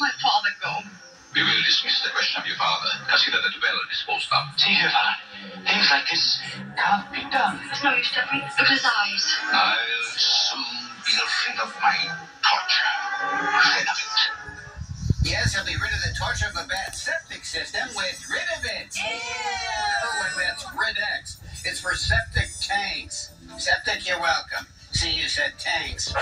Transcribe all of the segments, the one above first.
let my father go. We will dismiss the question of your father. Consider that well disposed of. See here, Vollin. Things like this can't be done. There's no use, Jeffrey. Look at his eyes. I'll soon be rid of my torture. Rid of it. Yes, he'll be rid of the torture of a bad septic system with rid of it. Oh, and that's Rid-X. It's for septic tanks. Septic, you're welcome. See, you said tanks.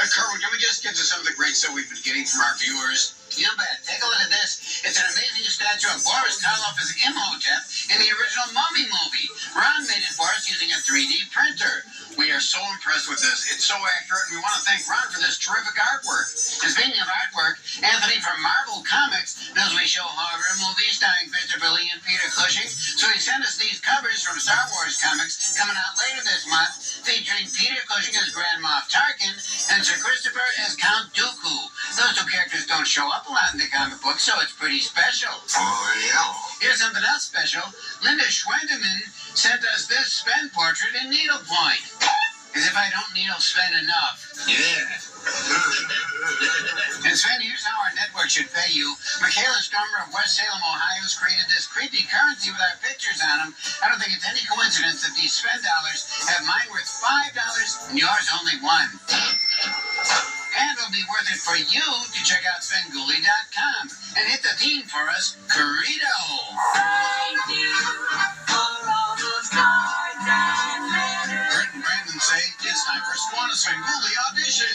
Uh, Kerwyn, can we just get to some of the great stuff we've been getting from our viewers? You bet. Take a look at this. It's an amazing statue of Boris Karloff as Imhotep in the original Mummy movie. Ron made it for us using a 3D printer. We are so impressed with this. It's so accurate, and we want to thank Ron for this terrific artwork. And speaking of artwork, Anthony from Marvel Comics knows we show horror movies starring Victor Billy and Peter Cushing, so he sent us these covers from Star Wars comics coming out later this month, featuring Peter Cushing as Grand Moff Sir Christopher as Count Dooku. Those two characters don't show up a lot in the comic book, so it's pretty special. Oh, yeah. Here's something else special. Linda Schwendeman sent us this Sven portrait in needlepoint. As if I don't needle Sven enough. Yeah. And Sven, here's how our network should pay you. Michaela Stormer of West Salem, Ohio has created this creepy currency with our pictures on them. I don't think it's any coincidence that these Sven dollars have mine worth $5 and yours only one it'll be worth it for you to check out Svengoolie.com and hit the theme for us, Corrido. Thank you for all those cards and letters. Brandon say it's time for Swana Svengoolie audition.